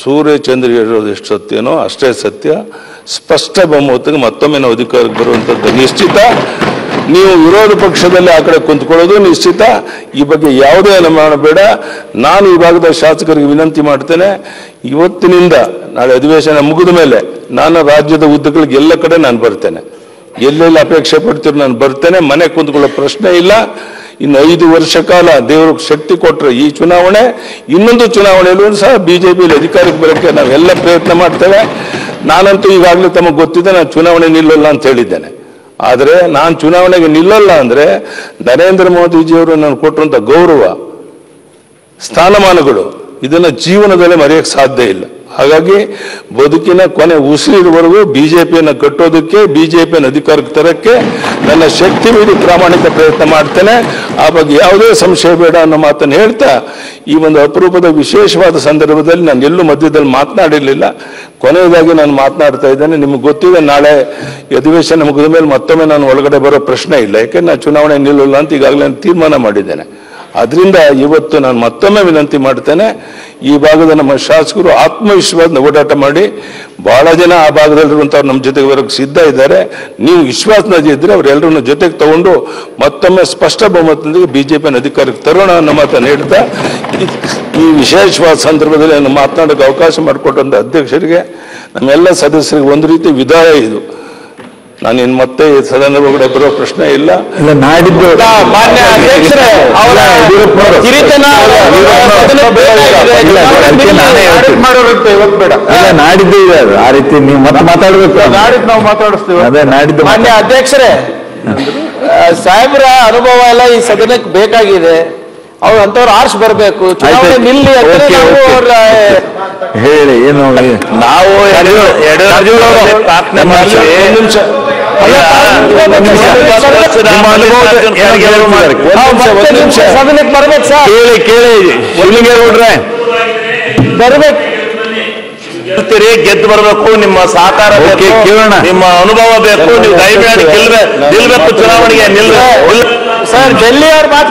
ಸೂರ್ಯ ಚಂದ್ರ ಹೇಳೋದು ಎಷ್ಟು ಸತ್ಯನೋ ಅಷ್ಟೇ ಸತ್ಯ. ಸ್ಪಷ್ಟ ಬಹುಮತಕ್ಕೆ ಮತ್ತೊಮ್ಮೆ ನಾವು ಅಧಿಕಾರಕ್ಕೆ ಬರುವಂಥದ್ದು ನಿಶ್ಚಿತ. ನೀವು ವಿರೋಧ ಪಕ್ಷದಲ್ಲಿ ಆ ಕಡೆ ಕುಂತ್ಕೊಳ್ಳೋದು ನಿಶ್ಚಿತ. ಈ ಬಗ್ಗೆ ಯಾವುದೇ ಅನುಮಾನ ಬೇಡ. ನಾನು ಈ ಭಾಗದ ಶಾಸಕರಿಗೆ ವಿನಂತಿ ಮಾಡ್ತೇನೆ, ಇವತ್ತಿನಿಂದ ನಾಳೆ ಅಧಿವೇಶನ ಮುಗಿದ ಮೇಲೆ ನಾನು ರಾಜ್ಯದ ಉದ್ದಗಳಿಗೆ ಎಲ್ಲ ಕಡೆ ನಾನು ಬರ್ತೇನೆ. ಎಲ್ಲೆಲ್ಲಿ ಅಪೇಕ್ಷೆ ಪಡ್ತೀರೋ ನಾನು ಬರ್ತೇನೆ. ಮನೆ ಕುಂತ್ಕೊಳ್ಳೋ ಪ್ರಶ್ನೆ ಇಲ್ಲ. ಇನ್ನು ಐದು ವರ್ಷ ಕಾಲ ದೇವರು ಶಕ್ತಿ ಕೊಟ್ಟರೆ ಈ ಚುನಾವಣೆ, ಇನ್ನೊಂದು ಚುನಾವಣೆಯಲ್ಲೂ ಸಹ ಬಿಜೆಪಿಯಲ್ಲಿ ಅಧಿಕಾರಕ್ಕೆ ಬರೋಕ್ಕೆ ನಾವೆಲ್ಲ ಪ್ರಯತ್ನ ಮಾಡ್ತೇವೆ. ನಾನಂತೂ ಈಗಾಗಲೇ ತಮಗೆ ಗೊತ್ತಿದೆ, ನಾನು ಚುನಾವಣೆ ನಿಲ್ಲಲ್ಲ ಅಂತ ಹೇಳಿದ್ದೇನೆ. ಆದರೆ ನಾನು ಚುನಾವಣೆಗೆ ನಿಲ್ಲಲ್ಲ ಅಂದರೆ ನರೇಂದ್ರ ಮೋದಿಜಿಯವರು ನಾನು ಕೊಟ್ಟಂತ ಗೌರವ, ಸ್ಥಾನಮಾನಗಳು, ಇದನ್ನು ಜೀವನದಲ್ಲಿ ಮರೆಯೋಕ್ಕೆ ಸಾಧ್ಯ ಇಲ್ಲ. ಹಾಗಾಗಿ ಬದುಕಿನ ಕೊನೆ ಉಸಿರಿರುವವರೆಗೂ ಬಿಜೆಪಿಯನ್ನು ಕಟ್ಟೋದಕ್ಕೆ, ಬಿಜೆಪಿಯನ್ನು ಅಧಿಕಾರಕ್ಕೆ ತರಕ್ಕೆ ನನ್ನ ಶಕ್ತಿ ಮೀರಿ ಪ್ರಾಮಾಣಿಕ ಪ್ರಯತ್ನ ಮಾಡ್ತೇನೆ. ಆ ಬಗ್ಗೆ ಯಾವುದೇ ಸಂಶಯ ಬೇಡ ಅನ್ನೋ ಮಾತನ್ನು ಹೇಳ್ತಾ ಈ ಒಂದು ಅಪರೂಪದ ವಿಶೇಷವಾದ ಸಂದರ್ಭದಲ್ಲಿ ನಾನು ಎಲ್ಲೂ ಮಧ್ಯದಲ್ಲಿ ಮಾತನಾಡಿರಲಿಲ್ಲ. ಕೊನೆಯದಾಗಿ ನಾನು ಮಾತನಾಡ್ತಾ ಇದ್ದೇನೆ. ನಿಮ್ಗೆ ಗೊತ್ತಿದೆ, ನಾಳೆ ಅಧಿವೇಶನ ಮುಗಿದ ಮೇಲೆ ಮತ್ತೊಮ್ಮೆ ನಾನು ಒಳಗಡೆ ಬರೋ ಪ್ರಶ್ನೆ ಇಲ್ಲ. ಯಾಕೆಂದ್ರೆ ನಾನು ಚುನಾವಣೆ ನಿಲ್ಲಲ್ಲ ಅಂತ ಈಗಾಗಲೇ ತೀರ್ಮಾನ ಮಾಡಿದ್ದೇನೆ. ಅದರಿಂದ ಇವತ್ತು ನಾನು ಮತ್ತೊಮ್ಮೆ ವಿನಂತಿ ಮಾಡ್ತೇನೆ ಈ ಭಾಗದ ನಮ್ಮ ಶಾಸಕರು ಆತ್ಮವಿಶ್ವಾಸನ ಓಡಾಟ ಮಾಡಿ ಬಹಳ ಜನ ಆ ಭಾಗದಲ್ಲಿರುವಂಥವ್ರು ನಮ್ಮ ಜೊತೆಗೆ ಬರೋಕ್ಕೆ ಸಿದ್ಧ ಇದ್ದಾರೆ. ನೀವು ವಿಶ್ವಾಸನ ಇದ್ದರೆ ಅವರೆಲ್ಲರನ್ನ ಜೊತೆಗೆ ತಗೊಂಡು ಮತ್ತೊಮ್ಮೆ ಸ್ಪಷ್ಟ ಬಹುಮತದೊಂದಿಗೆ ಪಿನ ಅಧಿಕಾರಕ್ಕೆ ತರೋಣ ಅನ್ನೋ ಮಾತನ್ನು ಹೇಳ್ತಾ, ಈ ವಿಶೇಷವಾದ ಸಂದರ್ಭದಲ್ಲಿ ನಾನು ಮಾತನಾಡೋಕ್ಕೆ ಅವಕಾಶ ಮಾಡಿಕೊಟ್ಟಂಥ ಅಧ್ಯಕ್ಷರಿಗೆ, ನಮ್ಮೆಲ್ಲ ಸದಸ್ಯರಿಗೆ ಒಂದು ರೀತಿ ವಿದಾಯ ಇದು. ನಾನು ಇನ್ ಮತ್ತೆ ಈ ಸದನ ಒಳಗಡೆ ಬರೋ ಪ್ರಶ್ನೆ ಇಲ್ಲ ಇಲ್ಲ ನಾಡಿದ್ದು ಮಾನ್ಯ ಅಧ್ಯಕ್ಷರೇ ಅವರ. ಮಾಡೋರಂತೆ ಇವತ್ತು ಬೇಡ ಇಲ್ಲ ನಾಡಿದ್ದು ಇದೆ ಅದು. ಆ ರೀತಿ ನೀವು ಮತ್ತೆ ಮಾತಾಡ್ಬೇಕು ನಾಡಿದ್ದು ನಾವು ಮಾತಾಡಿಸ್ತೀವಿ ಅದೇ ನಾಡಿದ್ದು ಮಾನ್ಯ ಅಧ್ಯಕ್ಷರೇ ಸಾಹೇಬ್ರ ಅನುಭವ ಎಲ್ಲ ಈ ಸದನಕ್ಕೆ ಬೇಕಾಗಿದೆ ಅವ್ರು ಅಂತವ್ರು ಆರ್ಸ್ ಬರಬೇಕು. ನಿಲ್ಲಿ ಹೇಳಿ ಏನು ನಾವು ಪ್ರಾರ್ಥನೆ ಎರಡು ಒಂದು ನಿಮಿಷ ಸದನಕ್ಕೆ ಬರ್ಬೇಕು ಸರ್ ಕೇಳಿ ಕೇಳಿ ಶಿವಲಿಂಗೇಗೌಡ್ರೆ ಬರ್ಬೇಕು ಗೆಲ್ತೀರಿ ಗೆದ್ದು ಬರಬೇಕು ನಿಮ್ಮ ಸಹಕಾರ ಕೇಳೋಣ. ನಿಮ್ಮ ಅನುಭವ ಬೇಕು ನೀವು ದಯಮಾಡಿ ಗೆಲ್ಬೇಕು ನಿಲ್ಬೇಕು ಚುನಾವಣೆಗೆ ನಿಲ್ಬೇಕು ಸರ್ ಡೆಲ್ಲಿ ಅವ್ರ ಮಾತು